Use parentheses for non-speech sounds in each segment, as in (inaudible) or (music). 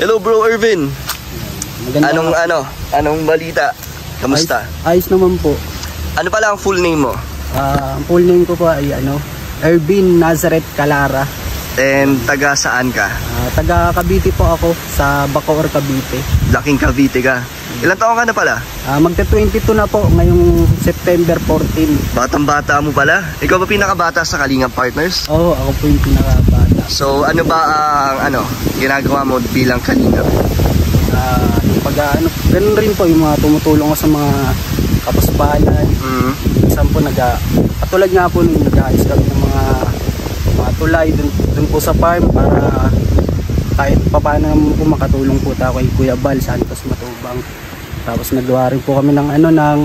Hello bro Irvin. Maganda Anong ano? Anong balita? Kamusta? Ayos, ayos naman po. Ano pala ang full name mo? Ah, ang full name ko po ay ano, Ervin Nazareth Calara. And taga saan ka? Ah, taga Cavite po ako sa Bacoor, Cavite. Laking Cavite ka. Ilan taong ka na pala? Ah, magta 22 na po ngayong September 14. Batang bata mo pala. Ikaw ba pinakabata sa Kalingap Partners? Oo, ako po yung pinakabata. So ano ba ang ano ginagawa mo bilang Kalingap? Ah, pag ano, ganun rin po yung mga tumutulong ko sa mga kapasbahayan. Mm. Minsan po nag katulad nga po nung nag-aayos kami ng mga mga tulay dun, dun po sa farm para kahit naman po makatulong po tayo kay Kuya Bal Santos Matubang. Tapos nagawa rin po kami ng ano ng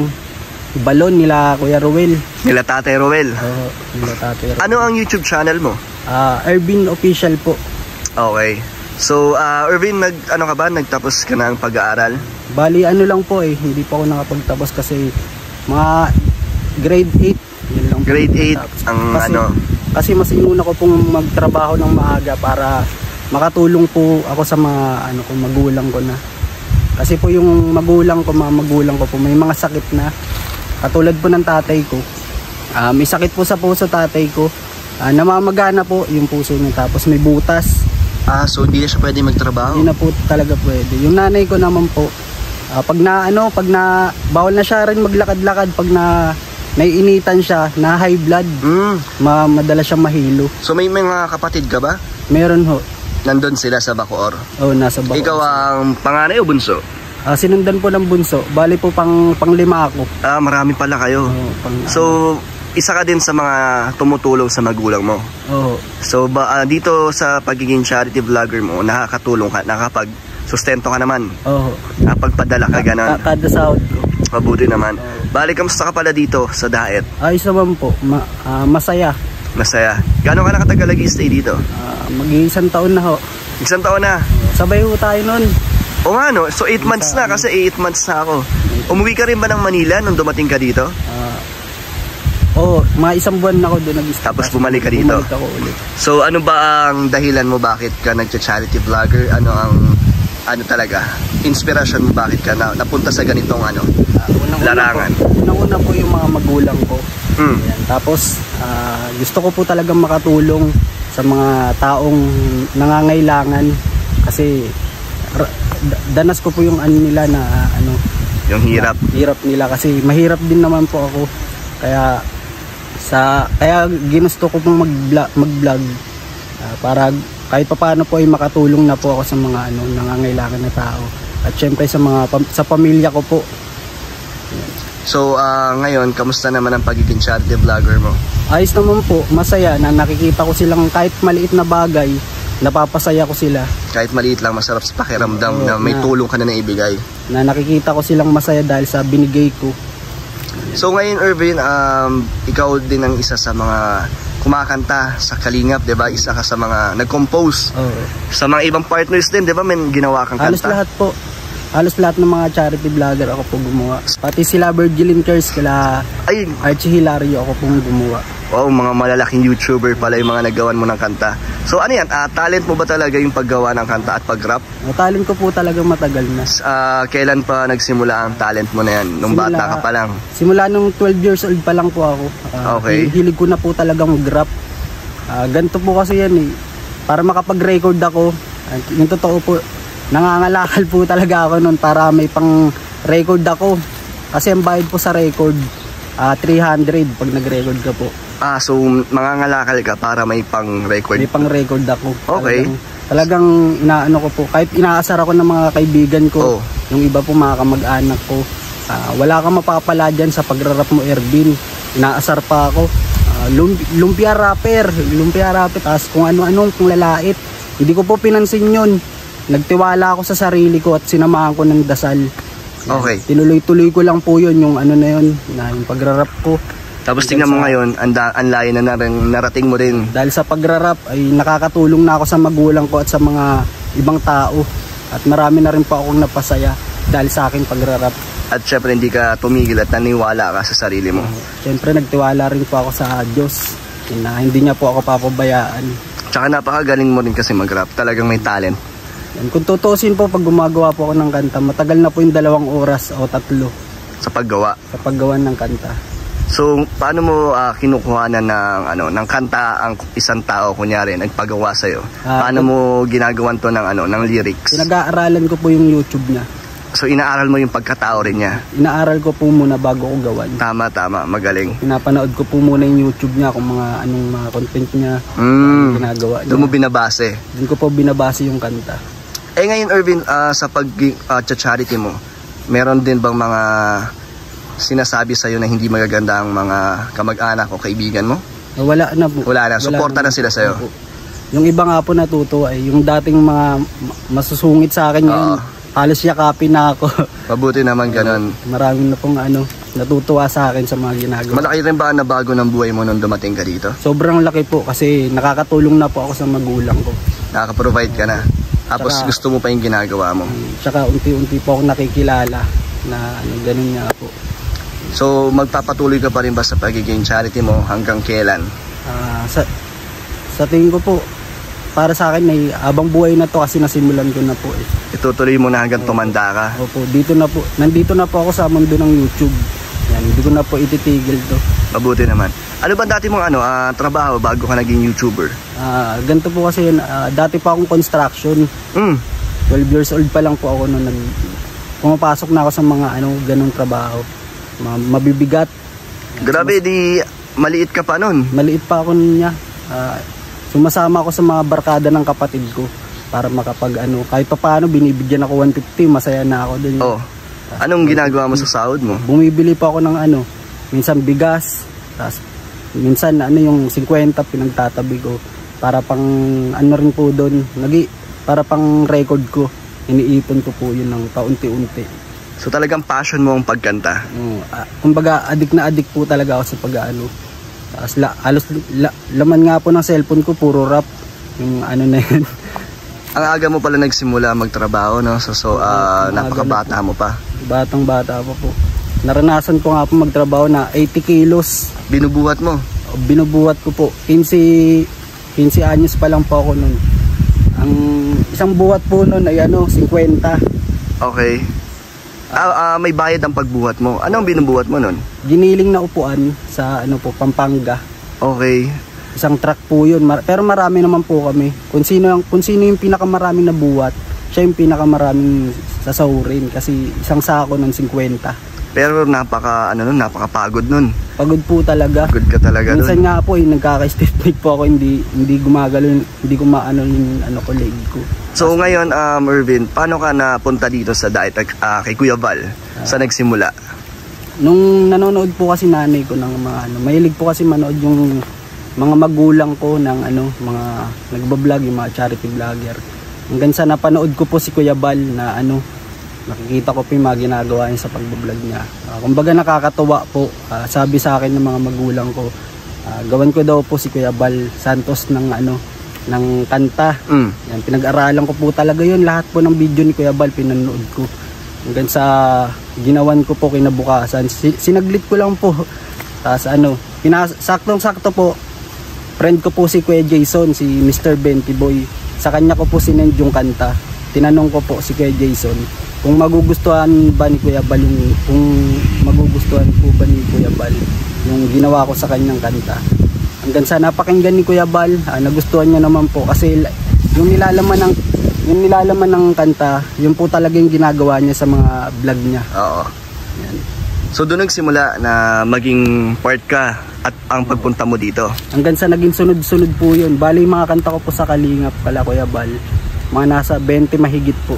balon nila Kuya Ruel. Nila Tatay Roel. Oo, nila Tatay Ruel. Ano ang YouTube channel mo? Ah, Ervin Official po. Okay. So, uh, Irvin, nag, ano ka ba? Nagtapos ka ng pag-aaral? Bali ano lang po eh, hindi pa ako nakapagtapos kasi mga grade 8 yun lang. Grade 8 Tapos, ang kasi, ano? Kasi mas inuna ko pong magtrabaho ng maaga para makatulong po ako sa mga ano ko magulang ko na. Kasi po yung magulang ko, mga magulang ko po may mga sakit na. Katulad po ng tatay ko. Ah, may sakit po sa puso tatay ko. Ah, namamagana po yung puso niya tapos may butas. Ah, so hindi na siya pwede magtrabaho? Hindi na po talaga pwede. Yung nanay ko naman po, ah, pag na ano, pag na bawal na siya rin maglakad-lakad pag na naiinitan siya, na high blood, Mm. ma madalas siyang mahilo. So may mga kapatid ka ba? Meron ho. Nandun sila sa Bacoor. Oh, nasa bako. Ikaw ang panganay o bunso? Ah, sinundan po ng bunso. Bali po pang panglima ako. Ah, marami pala kayo. Oh, pang, So, isa ka din sa mga tumutulong sa magulang mo. oh, So, ba, ah, dito sa pagiging charity vlogger mo, nakakatulong ka, nakapag sustento ka naman, oh. nakapagpadala ka ganon. Ka- Kada sahod. Mabuti naman. Bali, kamusta ka pala dito sa Daet? Ayos naman po. Ma- ah, masaya. Masaya. Gano'n ka nakatagal nag-stay dito? Ah, mag-iisang taon na ho. Isang taon na. Sabay ho tayo nun. O nga no, so 8 months na kasi 8 months na ako. Umuwi ka rin ba ng Manila nung dumating ka dito? Oh, mga isang buwan na ako doon nag Tapos bumalik ka dito? Bumalik ako ulit. So ano ba ang dahilan mo bakit ka nagcha-charity vlogger? Ano ang ano talaga? Inspirasyon mo bakit ka na, napunta sa ganitong ano? Ah, unang-una Larangan. Po, unang-una po yung mga magulang ko. Mm. Ayan. Tapos, ah, gusto ko po talagang makatulong sa mga taong nangangailangan kasi danas ko po yung ano nila na ah, ano Yung hirap. hirap nila kasi mahirap din naman po ako kaya sa kaya ginusto ko pong mag-vlog, mag-vlog. Ah, para kahit papaano po ay makatulong na po ako sa mga ano nangangailangan na tao. At syempre sa mga sa pamilya ko po. So ah, ngayon, kamusta naman ang pagiging charity vlogger mo? ayos naman po masaya na nakikita ko silang kahit maliit na bagay napapasaya ko sila. Kahit maliit lang, masarap sa pakiramdam Oo, na may na- tulong ka na naibigay. na nakikita ko silang masaya dahil sa binigay ko So ngayon, Irvin, um, ikaw din ang isa sa mga kumakanta sa Kalingap, 'di ba? Isa ka sa mga nag-compose Oo. sa mga ibang partners din, 'di ba? May ginawa kang Halos kanta. lahat po. Halos lahat ng mga charity vlogger ako po gumawa. Pati sila Virgilin Cares, kila Ay, Archie Hilario ako pong gumawa. Wow, mga malalaking YouTuber pala yung mga naggawan mo ng kanta. So ano yan, ah, talent mo ba talaga yung paggawa ng kanta at pag-rap? Ang talent ko po talaga matagal na. Ah, kailan pa nagsimula ang talent mo na yan? Nung Simula- bata ka pa lang? Simula nung 12 years old pa lang po ako. Ah, Okay. Hilig ko na po talagang mag-rap. Ah, ganito po kasi yan eh. Para makapag-record ako, yung totoo po, nangangalakal po (laughs) talaga ako noon para may pang record ako. Kasi ang bayad po sa record, ah, 300 pag nag-record ka po. Ah, so mangangalakal ka para may pang-record. May pang record ako. Okay. Talagang, talagang inaano ko po. Kahit inaasar ako ng mga kaibigan ko, Oh. yung iba po mga kamag-anak ko. ah, wala kang mapapala dyan sa pagrarap mo, Ervin. Inaasar pa ako. Ah, lump- lumpia rapper, lumpia rapper, tapos kung ano-anong kung lalait. Hindi ko po pinansin yun. Nagtiwala ako sa sarili ko at sinamahan ko ng dasal. Okay. Tinuloy-tuloy ko lang po yun, yung ano na yun, na yung pagrarap ko. Tapos tingnan mo ngayon, ang ang layo na naring narating mo rin. Dahil sa pagrarap ay nakakatulong na ako sa magulang ko at sa mga ibang tao. At marami na rin po akong napasaya dahil sa akin pagrarap. At syempre hindi ka tumigil at naniwala ka sa sarili mo. Siyempre nagtiwala rin po ako sa Diyos na hindi niya po ako papabayaan. Tsaka napakagaling mo rin kasi mag-rap. Talagang may talent. Yan. Kung tutusin po pag gumagawa po ako ng kanta, matagal na po yung dalawang oras o tatlo sa paggawa. sa paggawa ng kanta. So, paano mo ah, kinukuhanan ng ano ng kanta ang isang tao kunyari nagpagawa sa iyo? Ah, paano mo ginagawan to ng ano ng lyrics? Pinag-aaralan ko po yung YouTube niya. So, inaaral mo yung pagkatao rin niya. Inaaral ko po muna bago ko gawan. Tama, tama, magaling. Pinapanood ko po muna yung YouTube niya kung mga anong mga content niya Mm. ginagawa niya. Doon mo binabase. Doon ko po binabase yung kanta. Eh ngayon Irvin, ah, sa pag ah, charity mo, meron din bang mga sinasabi sa na hindi magaganda ang mga kamag-anak o kaibigan mo? Ah, Wala na po. Wala na, suporta na sila sa'yo. Opo. Yung iba nga po natutuwa ay yung dating mga ma- masusungit sa akin ngayon, Oo. halos yakapin na ako. (laughs) Mabuti naman ganun. Maraming na pong ano, natutuwa sa akin sa mga ginagawa. Malaki rin ba ang nabago ng buhay mo nung dumating ka dito? Sobrang laki po kasi nakakatulong na po ako sa magulang ko. Nakaka-provide ka na. Tapos Saka- gusto mo pa yung ginagawa mo. Tsaka unti-unti po ako nakikilala na ano, ganun nga po. So magpapatuloy ka pa rin ba sa pagiging charity mo hanggang kailan? Ah, sa, sa tingin ko po, para sa akin ay abang buhay na to kasi nasimulan ko na po eh. Itutuloy mo na hanggang tumanda ka. Opo, dito na po, nandito na po ako sa mundo ng YouTube. Yan, hindi ko na po ititigil to. Mabuti naman. Ano ba dati mong ano, ah, trabaho bago ka naging YouTuber? Ah, ganito po kasi yun, ah, dati pa akong construction. Mm. 12 years old pa lang po ako noon nag pumapasok na ako sa mga ano ganung trabaho. Ma- mabibigat. Grabe, di maliit ka pa nun. Maliit pa ako niya. Ah, sumasama ako sa mga barkada ng kapatid ko para makapag ano, kahit pa paano binibigyan ako 150, masaya na ako dun. Oh. Anong ginagawa mo sa sahod mo? Bumibili pa ako ng ano, minsan bigas, tapos minsan ano yung 50 pinagtatabi ko para pang ano rin po doon, nagi para pang record ko. Iniipon ko po yun ng paunti-unti. So talagang passion mo ang pagkanta. Oo, ah, kumbaga adik na adik po talaga ako sa pag-ano. Tapos la, alos, la, laman nga po ng cellphone ko puro rap. Yung ano na yun. Ang aga mo pala nagsimula magtrabaho, no? So, so Ang aga napakabata mo pa. Batang bata pa po. Naranasan ko nga po magtrabaho na 80 kilos. Binubuhat mo. binubuhat ko po 15 15 anyos pa lang po ako nun ang isang buhat po nun ay ano 50 Okay. Ah, ah, may bayad ang pagbuhat mo. Anong binubuhat mo nun? giniling na upuan sa ano po Pampanga Okay. isang truck po yun Mar- pero marami naman po kami kung sino yung, kung sino yung pinakamaraming nabuhat siya yung pinakamaraming sasahurin kasi isang sako ng 50 Pero napaka, ano nun, napakapagod nun. pagod po talaga Good ka talaga minsan nun. nga po eh, nagkaka-stiff leg po ako hindi hindi gumagalo hindi ko maano yung ano ko leg ko So ngayon, um, Irvin, paano ka napunta dito sa diet ah, kay Kuya Val? Sa nagsimula? Nung nanonood po kasi nanay ko ng mga ano, mahilig po kasi manood yung mga magulang ko ng ano, mga nagbablog, yung mga charity vlogger. Hanggang sa napanood ko po si Kuya Bal na ano, nakikita ko po yung mga ginagawa niya sa pagbablog niya. Ah, kumbaga nakakatuwa po, Ah, sabi sa akin ng mga magulang ko, ah, gawan ko daw po si Kuya Bal Santos ng ano, ng kanta. Mm. Yan, pinag-aralan ko po talaga yun. Lahat po ng video ni Kuya Bal, pinanood ko. Hanggang sa ginawan ko po kinabukasan. Si- sinaglit ko lang po. Tapos ano, saktong-sakto po, friend ko po si Kuya Jason, si Mr. Benty Boy. Sa kanya ko po sinend yung kanta. Tinanong ko po si Kuya Jason kung magugustuhan ba ni Kuya Bal yung, kung magugustuhan po ba ni Kuya Bal yung ginawa ko sa kanyang kanta. Hanggang sa napakinggan ni Kuya Bal, ah, nagustuhan niya naman po kasi yung nilalaman ng yung nilalaman ng kanta, yun po talaga yung ginagawa niya sa mga vlog niya. Oo. Yan. So doon nagsimula na maging part ka at ang pagpunta mo dito. Hanggang sa naging sunod-sunod po yun. Bali, yung mga kanta ko po sa Kalingap pala Kuya Bal, mga nasa 20 mahigit po.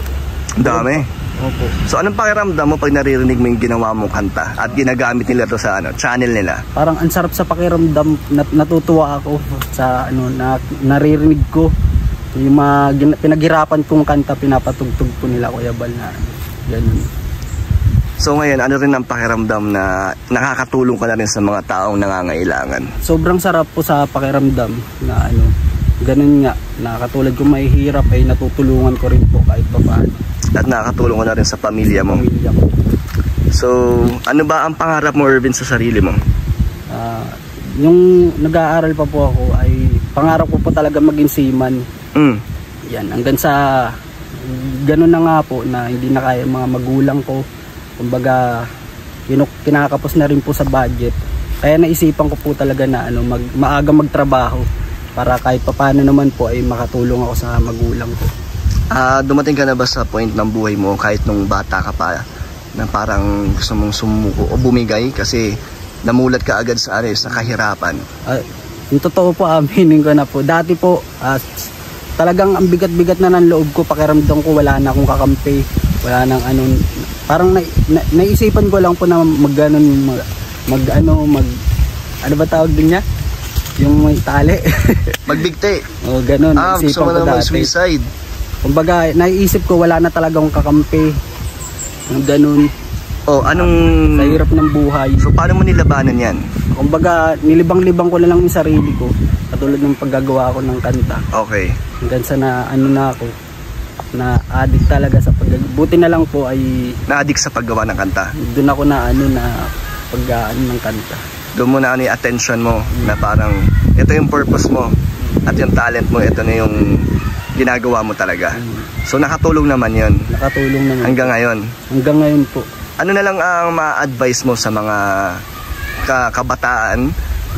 Dami. Opo. So anong pakiramdam mo pag naririnig mo yung ginawa mong kanta at ginagamit nila to sa ano, channel nila? Parang ang sarap sa pakiramdam, nat- natutuwa ako sa ano, na, naririnig ko yung mga pinaghirapan kong kanta, pinapatugtog po nila Kuya Bal na ano, ganun. So ngayon, ano rin ang pakiramdam na nakakatulong ka na rin sa mga taong nangangailangan? sobrang sarap po sa pakiramdam na ano, ganun nga, na katulad kong mahihirap ay natutulungan ko rin po kahit pa paano, At nakakatulong ka na rin sa pamilya mo. pamilya ko. So, ano ba ang pangarap mo, Irvin, sa sarili mo? Ah, yung nag-aaral pa po ako ay pangarap ko po talaga maging seaman. Mm. Yan, hanggang sa ganun na nga po na hindi na kaya mga magulang ko. Kumbaga, yun, kinakapos na rin po sa budget. Kaya naisipan ko po talaga na ano, mag, maaga magtrabaho para kahit papano naman po ay makatulong ako sa magulang ko. Ah, dumating ka na ba sa point ng buhay mo kahit nung bata ka pa na parang gusto mong sumuko o bumigay kasi namulat ka agad sa ares sa kahirapan. Ah, yung totoo po, aminin ko na po. Dati po, ah, talagang ang bigat-bigat na ng loob ko, pakiramdam ko wala na akong kakampi, wala nang ano, parang na, na, naisipan ko lang po na mag, ano, mag, mag ano, mag, ano ba tawag din niya? Yung may tali. (laughs) Magbigti. o ganun, Ah, gusto mo na mag-suicide. Kumbaga, naiisip ko wala na talaga akong kakampi. Yung ganun, O, anong... sa hirap ng buhay. So, paano mo nilabanan yan? Kumbaga, nilibang-libang ko na lang yung sarili ko. Katulad ng paggagawa ko ng kanta. Okay. Hanggang sa na ano na ako na addict talaga sa pag buti na lang po ay Na-addict sa paggawa ng kanta. doon ako na ano na pag ano ng kanta. Doon mo na ano yung attention mo na parang ito yung purpose mo at yung talent mo, ito na yung ginagawa mo talaga. So, nakatulong naman yon Nakatulong naman hanggang ngayon. hanggang ngayon po. Ano na lang ang ma-advise mo sa mga ka- kabataan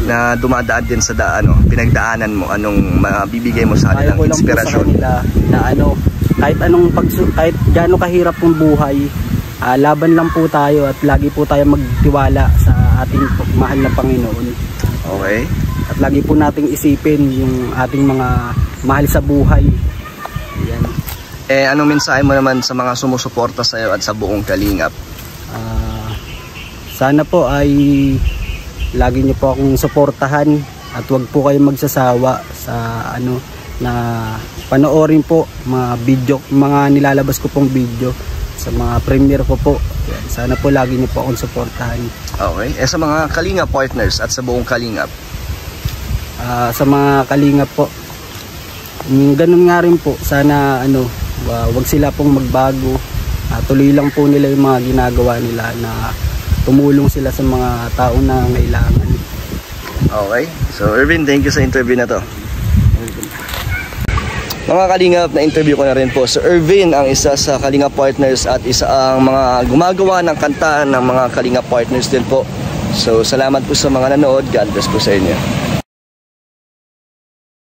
na dumadaan din sa da, ano, pinagdaanan mo? Anong mabibigay mo sa kanilang ko lang po sa inspirasyon? kanila na ano kahit anong pag kahit gaano kahirap ng buhay, ah, laban lang po tayo at lagi po tayo magtiwala sa ating mahal na Panginoon. Okay. At lagi po nating isipin yung ating mga mahal sa buhay. Yan. Eh, anong mensahe mo naman sa mga sumusuporta sa iyo at sa buong Kalingap? Ah, sana po ay lagi niyo po akong suportahan at wag po kayong magsasawa sa ano na panoorin po mga video, mga nilalabas ko pong video sa mga premiere ko po. Sana po lagi niyo po akong suportahan. Okay. Eh, sa mga Kalingap partners at sa buong Kalingap, Ah, sa mga kalingap po. Mm, ganun nga rin po. Sana ano, wa- wag sila pong magbago. Ah, tuloy lang po nila yung mga ginagawa nila na tumulong sila sa mga taong na ngailangan. Okay. So, Irvin, thank you sa interview na to. Mga Kalingap, na interview ko na rin po. So, Irvin ang isa sa Kalingap partners at isa ang mga gumagawa ng kanta ng mga Kalingap partners din po. So, salamat po sa mga nanood. God bless po sa inyo.